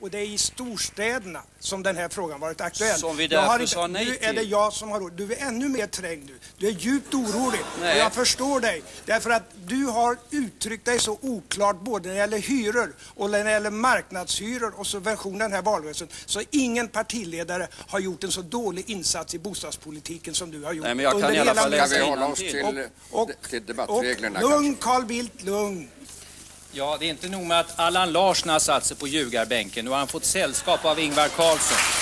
Och det är i storstäderna som den här frågan varit aktuell. Som vi Jag har därför sa nej Nu är det jag som har Du är ännu mer trängd nu. Du är djupt orolig. Nej. Och jag förstår dig. Därför att du har uttryckt dig så oklart både när det gäller hyror och när det gäller marknadshyror och subventioner den här valrörelsen. Så ingen partiledare har gjort en så dålig insats i bostadspolitiken som du har gjort. Nej, men jag kan i alla fall läsa vi hålla oss till, Och- till Och debattreglerna lugn kanske? Carl Bildt, lugn. Ja, det är inte nog med att Allan Larsson har satt sig på ljugarbänken. Nu har han fått sällskap av Ingvar Carlsson.